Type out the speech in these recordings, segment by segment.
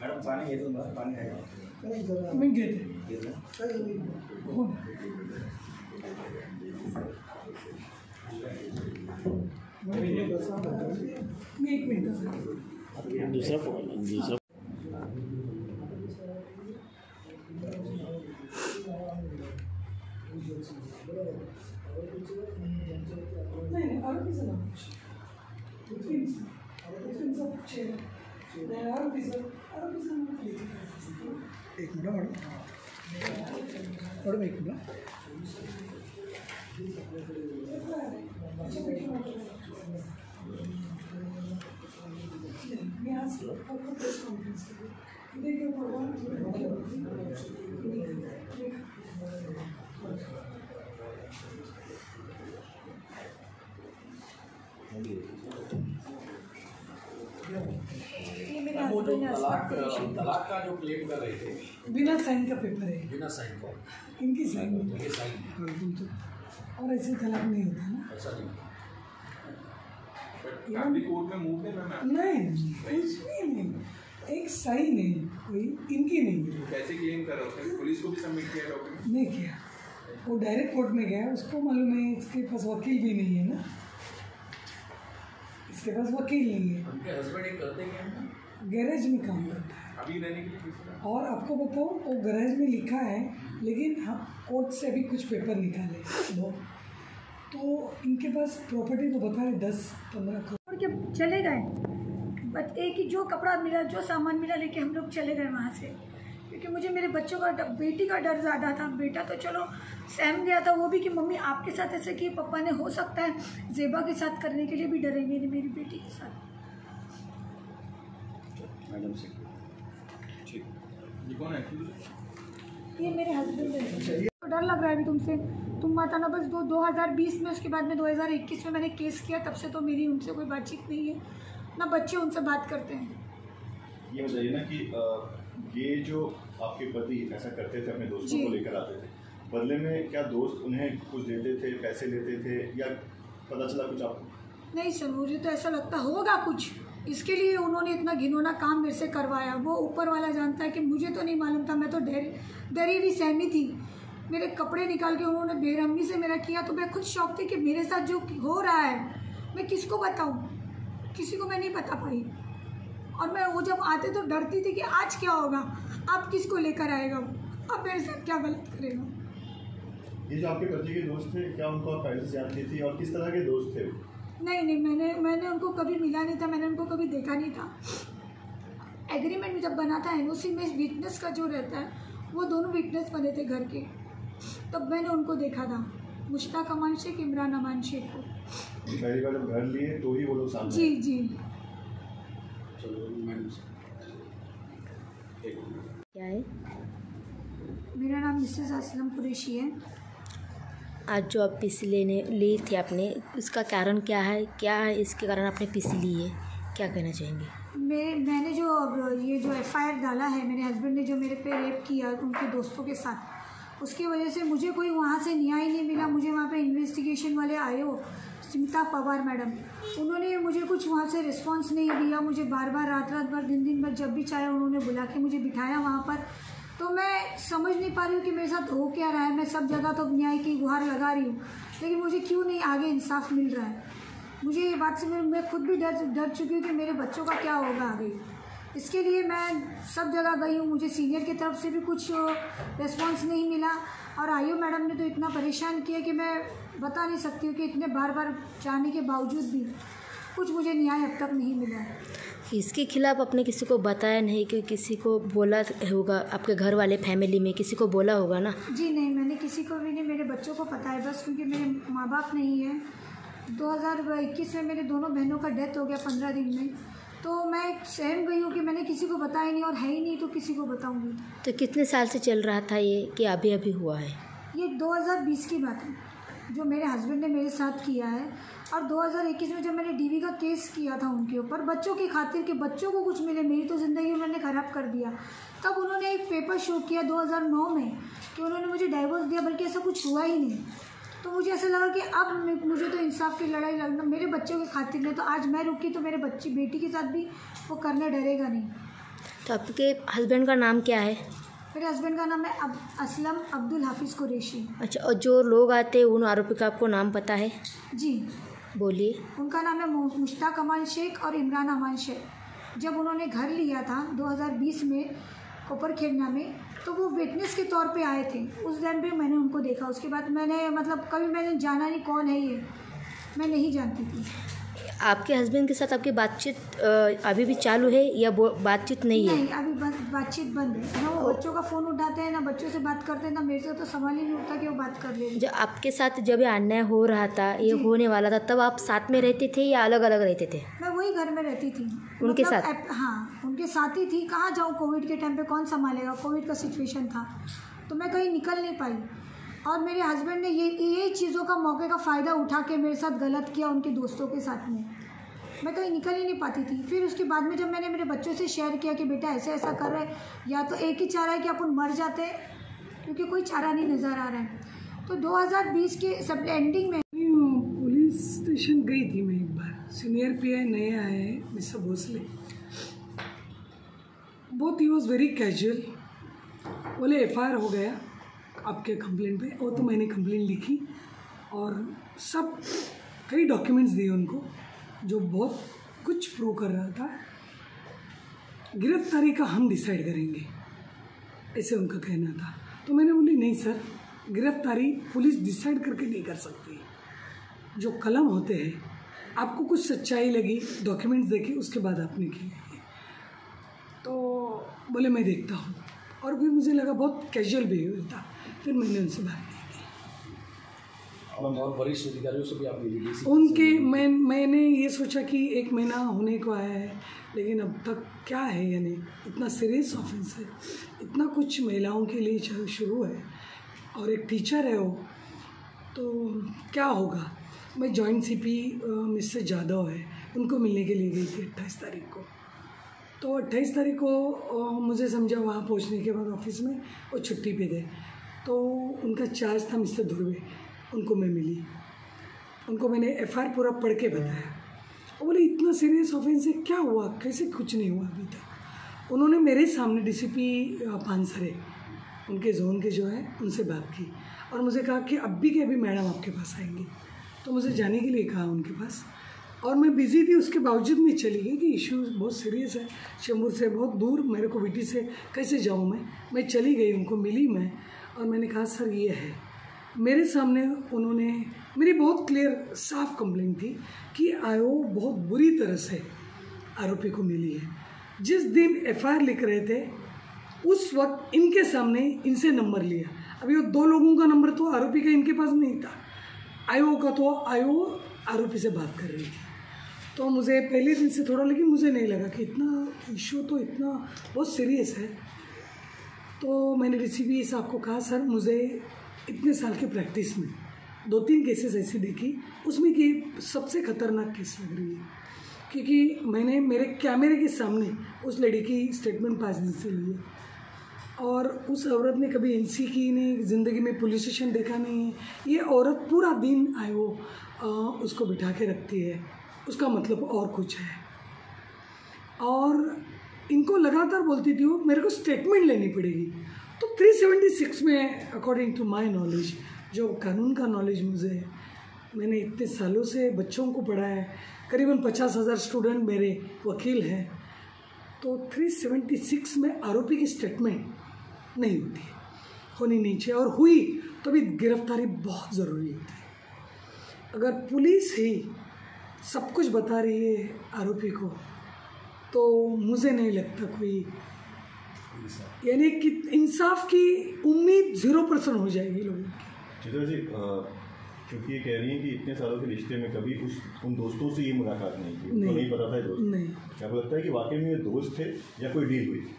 Madam पाणी घेतो ना पाणी आहे का? मी घेतलं एक मिनिट दूसरा फ़ोन दूसरा एक मिनिट मॅडम मॅडम एक मिनिट। जो तलाक तलाक का जो क्लेम कर रहे थे बिना साइन का पेपर है। बिना साइन का। इनकी साइन नहीं साइन हाँ, और ऐसे तलाक नहीं होता ना। ऐसा नहीं फैमिली कोर्ट में मूव नहीं नहीं नहीं, कुछ भी नहीं। एक साइन है कोई इनकी नहीं कैसे क्लेम कर रहे थे पुलिस को भी सबमिट किया डॉक्यूमेंट नहीं किया। वो डायरेक्ट कोर्ट में गया। उसको मालूम है इसके पास वकील भी नहीं है ना। इसके पास वकील नहीं है। उनके हस्बैंड करते हैं गैरेज में काम करता है। अभी रहने के लिए और आपको बताओ वो गैरेज में लिखा है लेकिन हाँ कोर्ट से अभी कुछ पेपर निकाले वो तो इनके पास प्रॉपर्टी तो बता रहे दस पंद्रह करोड़। छोड़ के चले गए? बट एक ही जो कपड़ा मिला जो सामान मिला लेके हम लोग चले गए वहाँ से। क्योंकि मुझे मेरे बच्चों का डर- बेटी का डर ज़्यादा था। बेटा तो चलो सहम गया था वो भी कि मम्मी आपके साथ ऐसे किए पापा ने हो सकता है जेबा के साथ करने के लिए भी डरेंगे नहीं मेरी बेटी के साथ। मैडम से ठीक। ये कौन है? ये मेरे हस्बैंड है। तो डर लग रहा है अभी तुमसे। तुम बताना बस दो 2020 में उसके बाद में 2021 में मैंने केस किया तब से तो मेरी उनसे कोई बातचीत नहीं है। ना बच्चे उनसे बात करते हैं। ये बताइए ना कि ये जो आपके पति ऐसा करते थे अपने दोस्तों को लेकर आते थे बदले में क्या दोस्त उन्हें कुछ देते थे पैसे लेते थे या पता चला कुछ आपको? नहीं सर मुझे तो ऐसा लगता होगा कुछ। इसके लिए उन्होंने इतना घिनौना काम मेरे से करवाया। वो ऊपर वाला जानता है कि मुझे तो नहीं मालूम था, मैं तो डर, डरी हुई सहमी थी। मेरे कपड़े निकाल के उन्होंने बेरहमी से मेरा किया तो मैं खुद शौक थी कि मेरे साथ जो हो रहा है, मैं किसको बताऊँ? किसी को मैं नहीं बता पाई। और मैं वो जब आते तो डरती थी कि आज क्या होगा, अब किसको लेकर आएगा वो? अब मेरे साथ क्या गलत करेगा? ये जो आपके पति के दोस्त थे, क्या उनको आप पहले से जानती थी? और किस तरह के दोस्त थे? नहीं नहीं मैंने मैंने उनको कभी मिला नहीं था मैंने उनको कभी देखा नहीं था। एग्रीमेंट जब बना था एनओसी में विटनेस का जो रहता है वो दोनों विटनेस बने थे घर के। तब मैंने उनको देखा था मुश्ताक अमान शेख इमरान अमान शेख को। पहली बार जब घर लिए तो ही वो लोग सामने जी जी। क्या है? मेरा नाम मिसेस असलम कुरैशी है। आज जो आप पीसी लेने, ली थी आपने, उसका कारण क्या है? क्या है इसके कारण आपने पीसी ली है? क्या कहना चाहेंगे? मैं, मैंने जो ये जो एफ़ आई आर डाला है, मेरे हस्बैंड ने जो मेरे पे रेप किया उनके दोस्तों के साथ, उसकी वजह से मुझे कोई वहाँ से न्याय नहीं मिला। मुझे वहाँ पे इन्वेस्टिगेशन वाले आए हो स्मिता पवार मैडम। उन्होंने मुझे कुछ वहाँ से रिस्पांस नहीं दिया। मुझे बार बार रात रात भर दिन दिन भर जब भी चाहे उन्होंने बुला के मुझे बिठाया वहाँ पर। तो मैं समझ नहीं पा रही हूँ कि मेरे साथ हो क्या रहा है। मैं सब जगह तो न्याय की गुहार लगा रही हूँ, लेकिन मुझे क्यों नहीं आगे इंसाफ मिल रहा है? मुझे ये बात से मैं खुद भी डर डर चुकी हूँ कि मेरे बच्चों का क्या होगा आगे। इसके लिए मैं सब जगह गई हूँ। मुझे सीनियर की तरफ़ से भी कुछ रिस्पॉन्स नहीं मिला। और आयु मैडम ने तो इतना परेशान किया कि मैं बता नहीं सकती हूँ कि इतने बार बार जाने के बावजूद भी कुछ मुझे न्याय अब तक नहीं मिला। इसके खिलाफ आपने किसी को बताया नहीं कि किसी को बोला होगा? आपके घर वाले फैमिली में किसी को बोला होगा ना? जी नहीं मैंने किसी को भी नहीं मेरे बच्चों को पता है बस क्योंकि मेरे माँ बाप नहीं है। 2021 में मेरे दोनों बहनों का डेथ हो गया पंद्रह दिन में। तो मैं सहम गई हूँ कि मैंने किसी को बताया नहीं और है ही नहीं तो किसी को बताऊँगी। तो कितने साल से चल रहा था ये कि अभी अभी हुआ है? ये 2020 की बात है जो मेरे हस्बैंड ने मेरे साथ किया है। और 2021 में जब मैंने डीवी का केस किया था उनके ऊपर बच्चों की खातिर कि बच्चों को कुछ मिले मेरी तो ज़िंदगी उन्होंने ख़राब कर दिया। तब उन्होंने एक पेपर शो किया 2009 में कि उन्होंने मुझे डाइवोर्स दिया बल्कि ऐसा कुछ हुआ ही नहीं। तो मुझे ऐसा लगा कि अब मुझे तो इंसाफ की लड़ाई लड़ना मेरे बच्चों की खातिर नहीं तो आज मैं रुकी तो मेरे बच्ची बेटी के साथ भी वो करना डरेगा नहीं। तो आपके हस्बैंड का नाम क्या है? मेरे हस्बैंड का नाम है अब असलम अब्दुल हाफिज़ कुरेशी। अच्छा और जो लोग आते हैं उन आरोपी का आपको नाम पता है? जी। बोलिए। उनका नाम है मुश्ताक अमान शेख और इमरान अमान शेख। जब उन्होंने घर लिया था 2020 में कोपर खेलना में तो वो विटनेस के तौर पे आए थे। उस दिन भी मैंने उनको देखा। उसके बाद मैंने मतलब कभी मैंने जाना नहीं कौन है ये, मैं नहीं जानती थी। आपके हस्बैंड के साथ आपकी बातचीत अभी भी चालू है या बातचीत नहीं है? नहीं अभी बातचीत बंद है। ना वो बच्चों का फ़ोन उठाते हैं ना बच्चों से बात करते हैं ना मेरे से तो सवाल ही नहीं उठता कि वो बात कर ले जब आपके साथ जब ये अन्याय हो रहा था ये होने वाला था तब आप साथ में रहते थे या अलग अलग रहते थे? मैं वही घर में रहती थी। उनके मतलब साथ? हाँ उनके साथ ही थी। कहाँ जाऊँ? कोविड के टाइम पे कौन संभालेगा? कोविड का सिचुएशन था। तो मैं कहीं निकल नहीं पाई। और मेरे हस्बैंड ने ये, यही चीज़ों का मौके का फ़ायदा उठा के मेरे साथ गलत किया उनके दोस्तों के साथ में। मैं कहीं निकल ही नहीं पाती थी। फिर उसके बाद में जब मैंने मेरे बच्चों से शेयर किया कि बेटा ऐसा ऐसा कर रहे या तो एक ही चारा है कि अपन मर जाते क्योंकि कोई चारा नहीं नज़र आ रहा है। तो 2020 के सब एंडिंग में पुलिस स्टेशन गई थी मैं एक बार। सीनियर पी आई नए आए हैं मिस्टर भोसले। बहुत ही वॉज़ वेरी कैजुअल बोले एफआईआर हो गया। आपके कंप्लेंट पे, वो तो मैंने कंप्लेंट लिखी और सब कई डॉक्यूमेंट्स दिए उनको, जो बहुत कुछ प्रूव कर रहा था। गिरफ्तारी का हम डिसाइड करेंगे, ऐसे उनका कहना था। तो मैंने बोली, नहीं सर, गिरफ्तारी पुलिस डिसाइड करके नहीं कर सकती। जो कलम होते हैं, आपको कुछ सच्चाई लगी डॉक्यूमेंट्स देखे, उसके बाद आपने की तो बोले, मैं देखता हूँ। और फिर मुझे लगा, बहुत कैजुअल बिहेवियर था। फिर मैंने उनसे बात की। से उनके मैं मैंने ये सोचा कि एक महीना होने को आया है लेकिन अब तक क्या है यानी इतना सीरियस ऑफेंस है। इतना कुछ महिलाओं के लिए चल- शुरू है और एक टीचर है वो तो क्या होगा? मैं जॉइंट सीपी मिस्टर जादव है। उनको मिलने के लिए गई थी अट्ठाईस तारीख को। तो अट्ठाईस तारीख को मुझे समझा वहाँ पहुँचने के बाद ऑफ़िस में वो छुट्टी पे थे। तो उनका चार्ज था मिस्टर ध्रुवे उनको मैं मिली। उनको मैंने एफ़ पूरा पढ़ के बताया। और बोले, इतना सीरियस ऑफेंस है, क्या हुआ? कैसे कुछ नहीं हुआ अभी तक? उन्होंने मेरे सामने डीसीपी पानसरे उनके जोन के जो है, उनसे बात की और मुझे कहा कि अब भी के अभी मैडम आपके पास आएँगी। तो मुझे जाने के लिए कहा उनके पास। और मैं बिज़ी थी, उसके बावजूद मैं चली गई कि इशू बहुत सीरियस है। शंभूर से बहुत दूर, मेरे को विटी से, कैसे जाऊँ मैं? मैं चली गई उनको, मिली मैं। और मैंने कहा, सर, ये है। मेरे सामने उन्होंने, मेरी बहुत क्लियर साफ़ कंप्लेंट थी कि आयो बहुत बुरी तरह से आरोपी को मिली है। जिस दिन एफआईआर लिख रहे थे, उस वक्त इनके सामने इनसे नंबर लिया। अभी वो दो लोगों का नंबर तो आरोपी का इनके पास नहीं था। आयो का तो आयो आरोपी से बात कर रही थी। तो मुझे पहले दिन से थोड़ा, लेकिन मुझे नहीं लगा कि इतना इशू तो इतना बहुत सीरियस है। तो मैंने डी साहब को कहा सर मुझे इतने साल की प्रैक्टिस में दो तीन केसेस ऐसे देखी। उसमें कि सबसे खतरनाक केस लग रही है क्योंकि मैंने मेरे कैमरे के सामने उस लड़की की स्टेटमेंट पाँच दिन से ली और उस औरत ने कभी एनसी की नहीं ज़िंदगी में पुलिस स्टेशन देखा नहीं है। ये औरत पूरा दिन आए वो आ, उसको बिठा के रखती है। उसका मतलब और कुछ है। और इनको लगातार बोलती थी वो, मेरे को स्टेटमेंट लेनी पड़ेगी। तो 376 में अकॉर्डिंग टू माय नॉलेज जो कानून का नॉलेज मुझे है, मैंने इतने सालों से बच्चों को पढ़ाया है, करीबन पचास हज़ार स्टूडेंट मेरे वकील हैं तो 376 में आरोपी की स्टेटमेंट नहीं होती, होनी नहीं चाहिए। और हुई तो भी गिरफ्तारी बहुत ज़रूरी होती है। अगर पुलिस ही सब कुछ बता रही है आरोपी को तो मुझे नहीं लगता कोई यानी कि इंसाफ की उम्मीद ज़ीरो परसेंट हो जाएगी लोगों की। चित्रा जी क्योंकि ये कह रही हैं कि इतने सालों के रिश्ते में कभी उस उन दोस्तों से ये मुलाकात नहीं की नहीं। नहीं पता था दोस्त। नहीं। क्या लगता है कि वाकई में ये दोस्त थे या कोई डील हुई थी?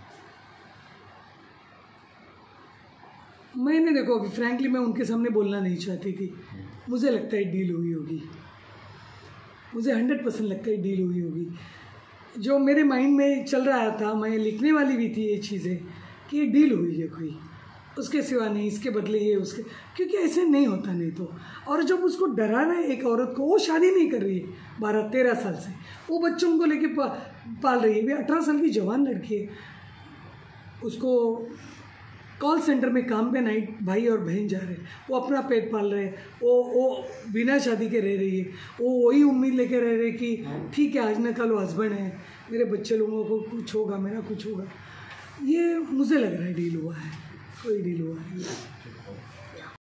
मैंने देखो अभी फ्रैंकली मैं उनके सामने बोलना नहीं चाहती थी मुझे लगता है डील हुई होगी। मुझे हंड्रेड परसेंट लगता है डील हुई होगी। जो मेरे माइंड में चल रहा था मैं लिखने वाली भी थी ये चीज़ें कि ये डील हुई है कोई। उसके सिवा नहीं इसके बदले ये उसके क्योंकि ऐसे नहीं होता नहीं तो। और जब उसको डरा रहे है एक औरत को वो शादी नहीं कर रही है बारह तेरह साल से। वो बच्चों को लेके पा, पाल रही है। भी अठारह साल की जवान लड़की है। उसको कॉल सेंटर में काम पे नाइट भाई और बहन जा रहे हैं। वो अपना पेट पाल रहे हैं। वो वो बिना शादी के रह रही है। वो वही उम्मीद लेके रह रहे कि ठीक है आज ना कल वो हस्बैंड है। मेरे बच्चे लोगों को कुछ होगा मेरा कुछ होगा। ये मुझे लग रहा है डील हुआ है। कोई डील हुआ है।